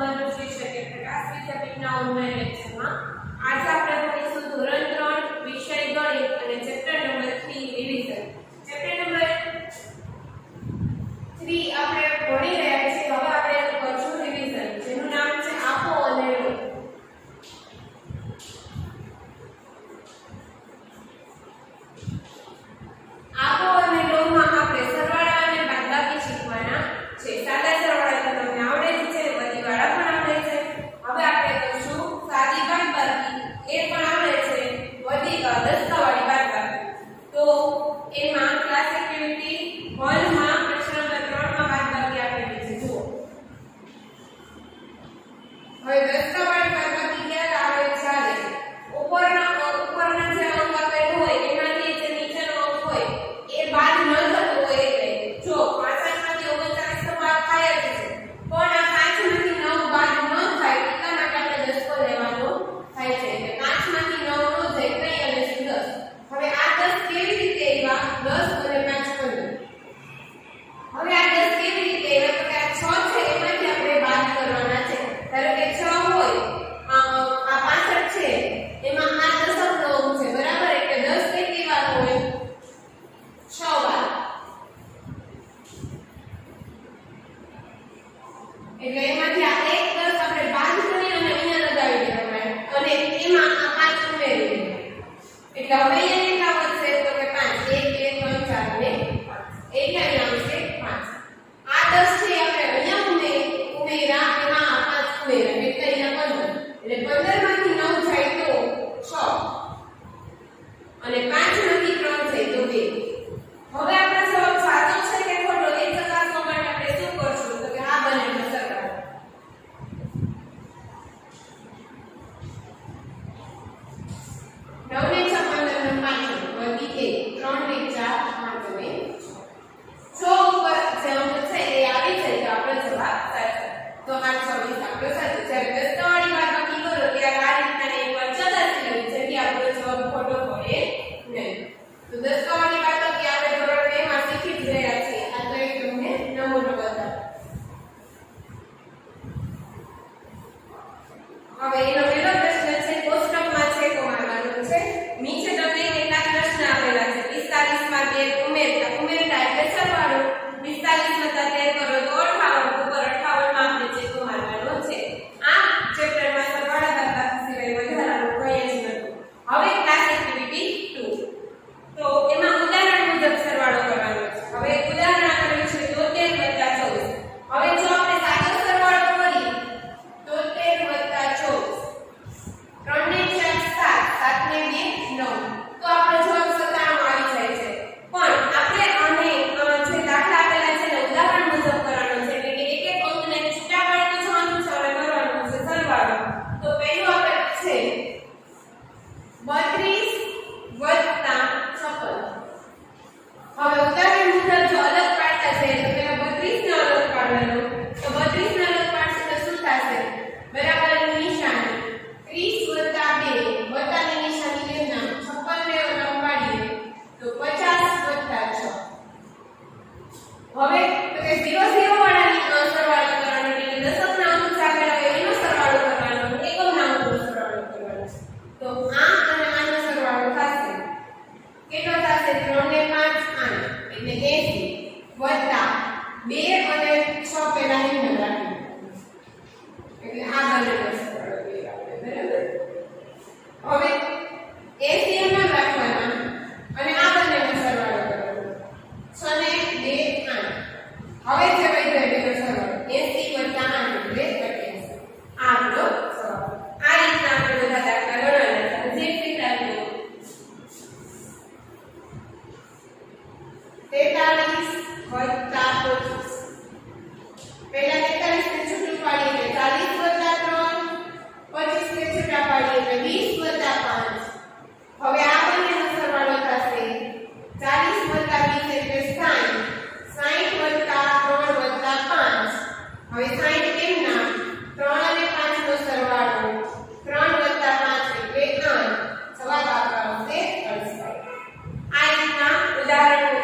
થવાનું શિક્ષકે પ્રકાશિત ઘટનાઓના લેક્ચરમાં Fica bem So this is already by olharem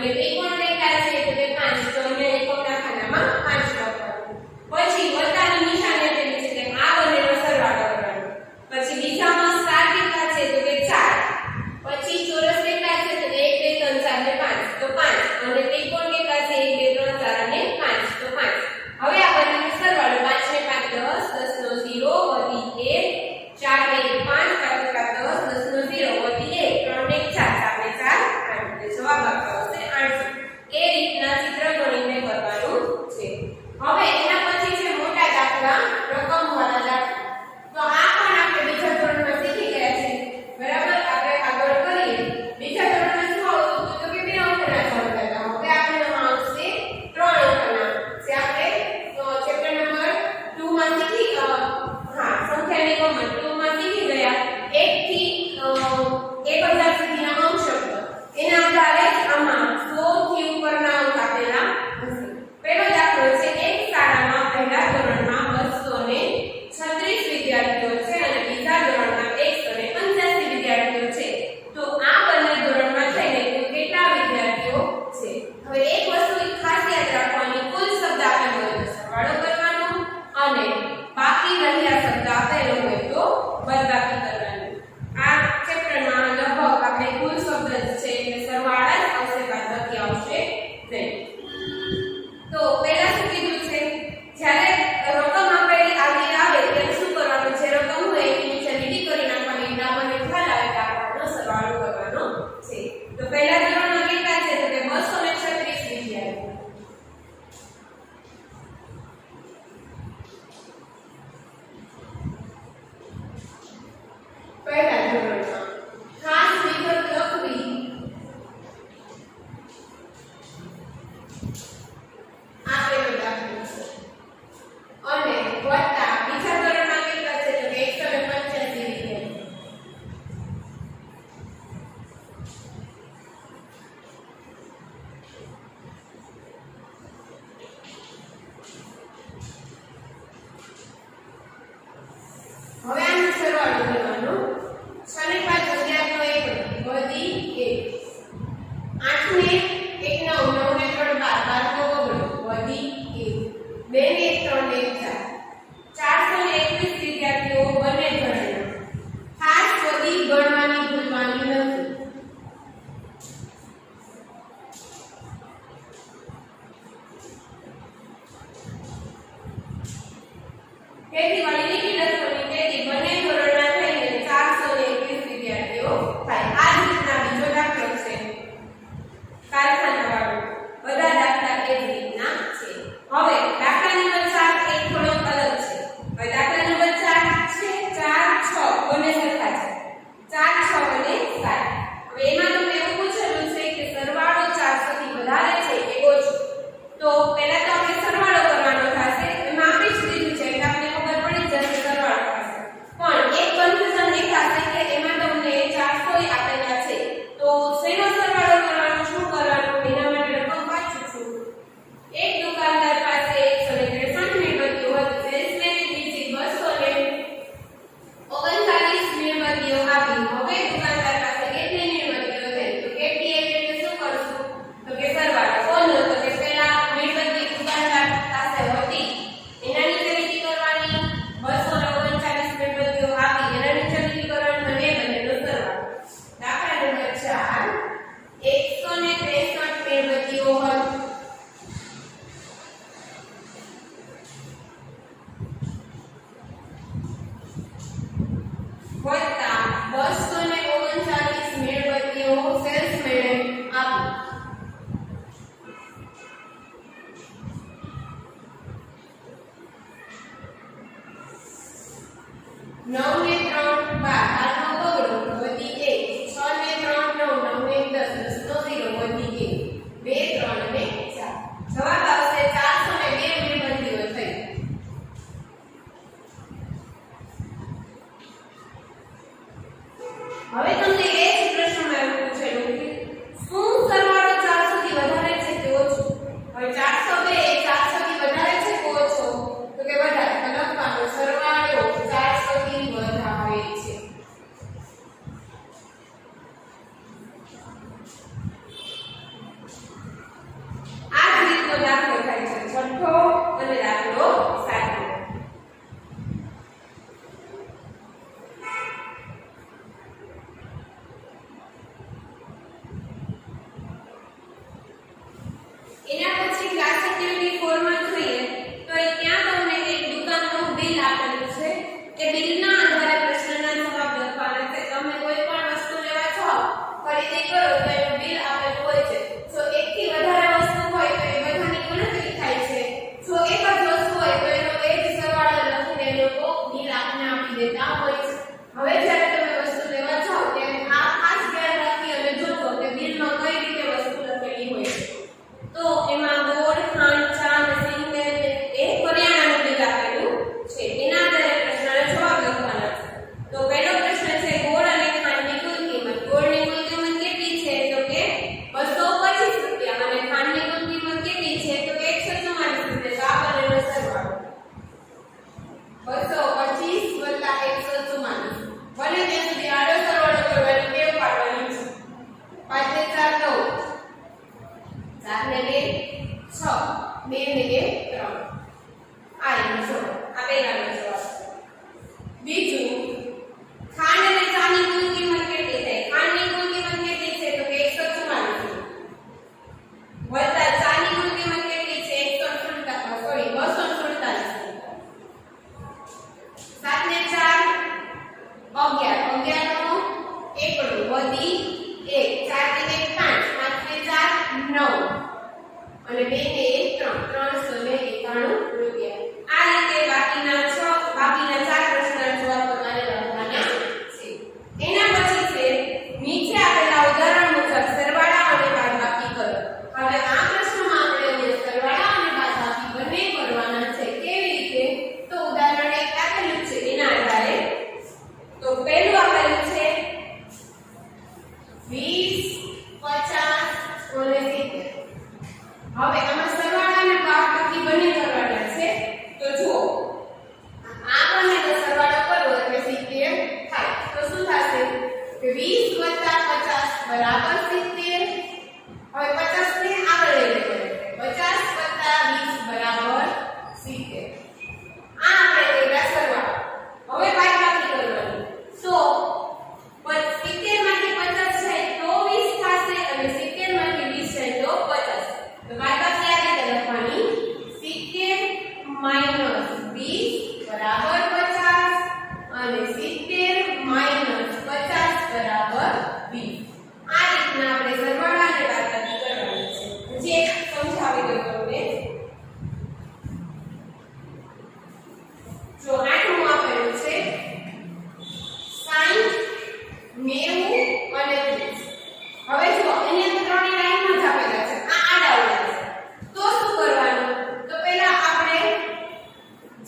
લખવાનું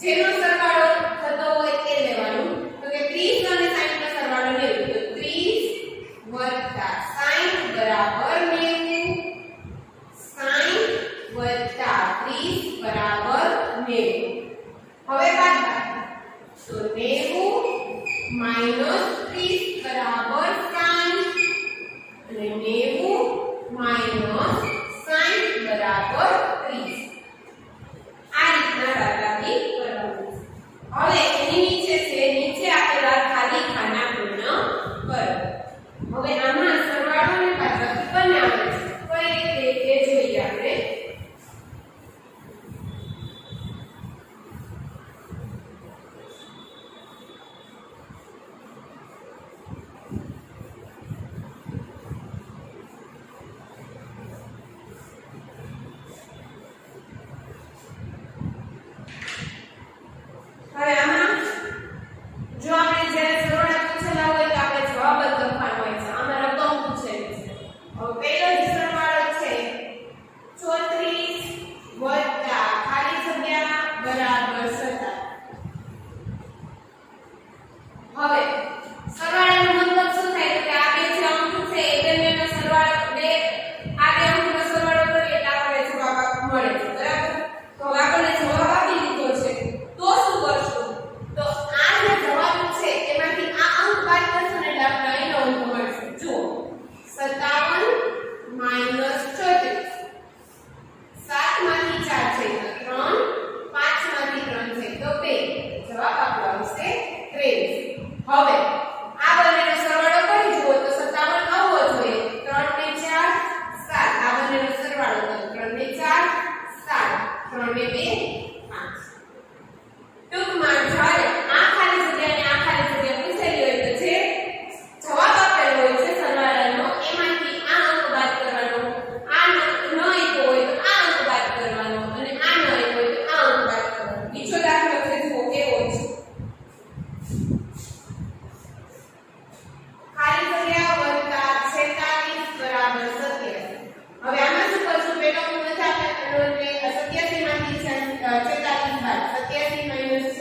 General છેતાલીસ બાદ સત્યાસી માઇનસ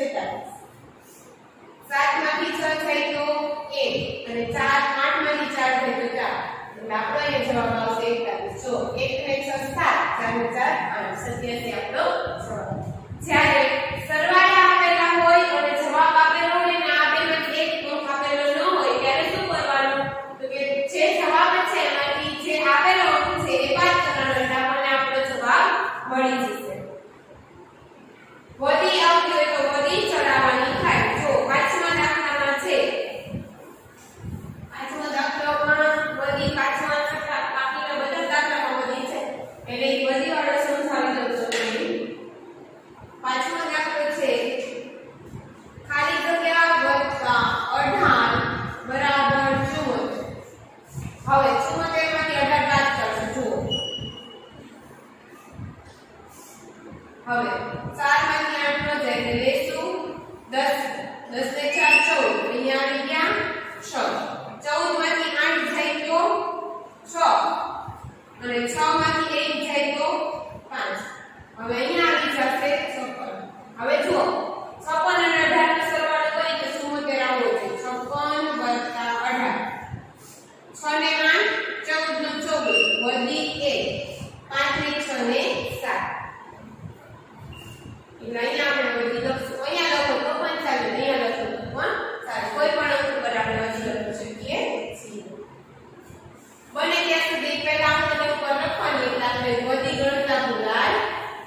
થાય તો એક અને ચાર આઠમાંથી ચાર થાય તો એટલે આપણો અહીંયા જવાબ. આવશે એકતાલીસ જો એક ને છ સાત ચાર ને ચાર આઠ સત્યાસી આપણો જ્યારે સરવાળો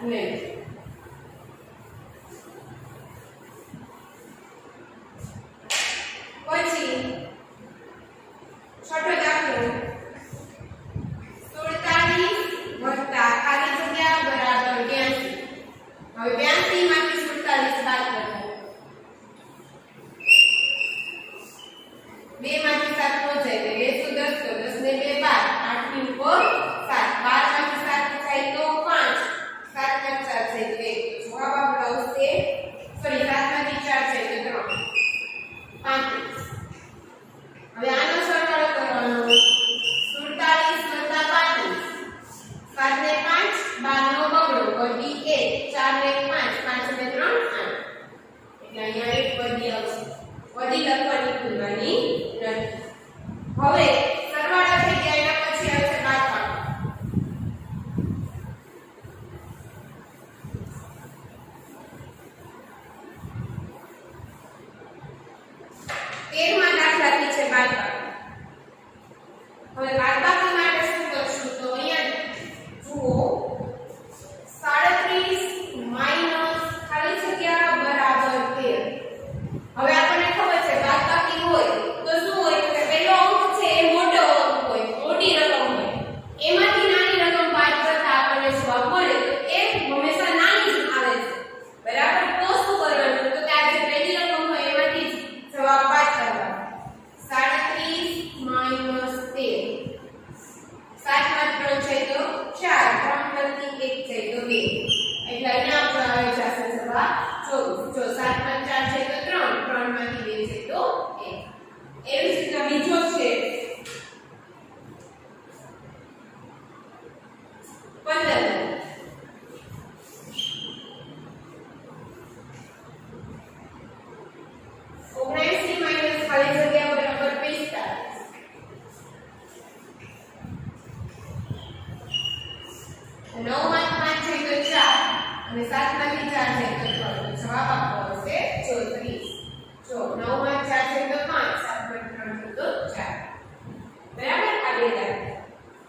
对 એટલે અહીંયા એક વધી આવશે. વધી લખવાની ભૂલવાની નથી. હવે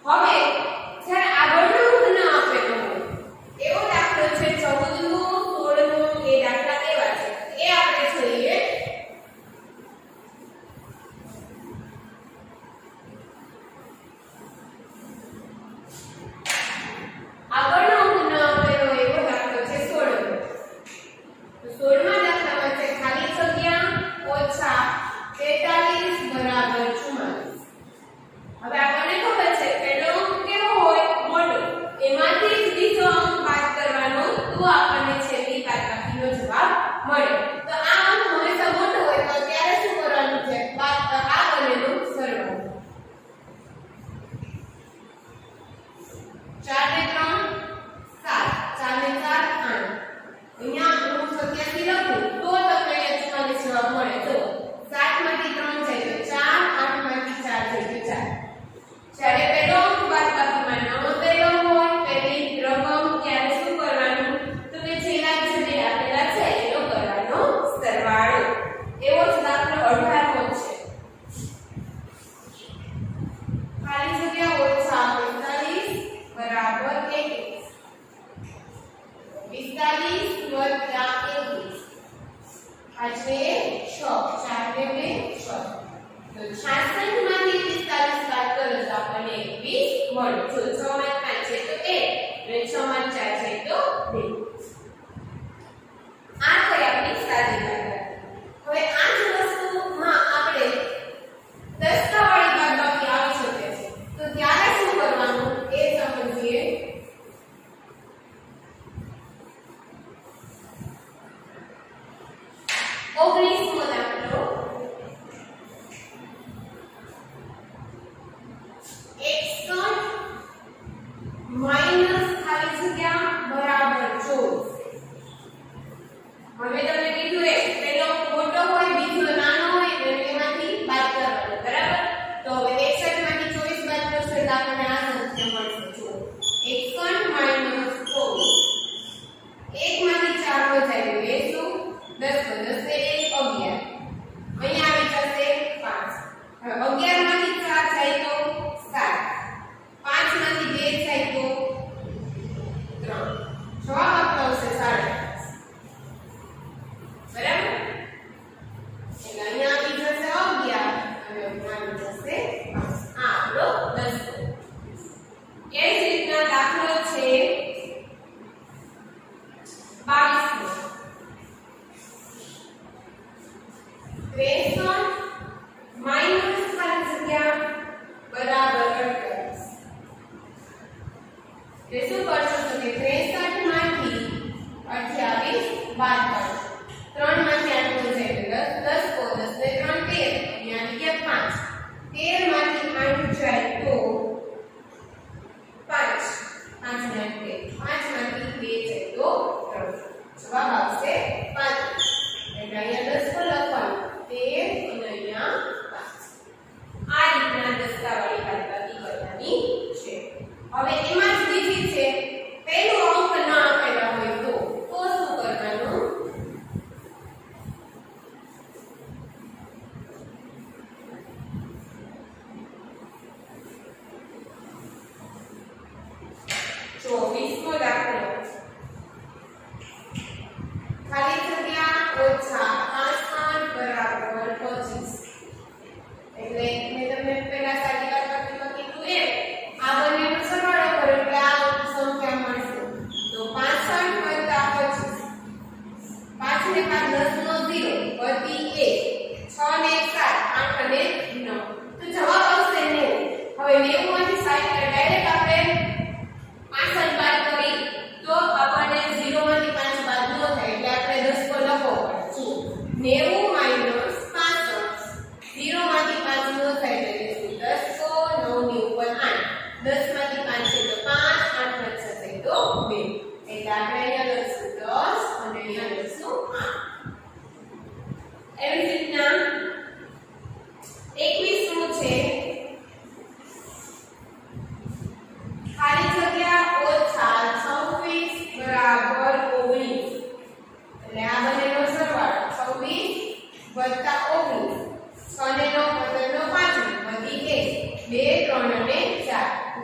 Homem. itu terus. Semangat.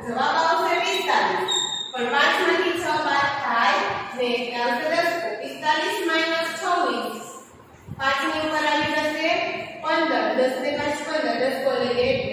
જવાબ આવશે 45 પણ 5 માંથી 6 બાદ થાય ને એટલે આન્સર આવશે 45 6 20 5 ની ઉપર આવી જશે 15 10 ને 5 15 10 કોલેગેટ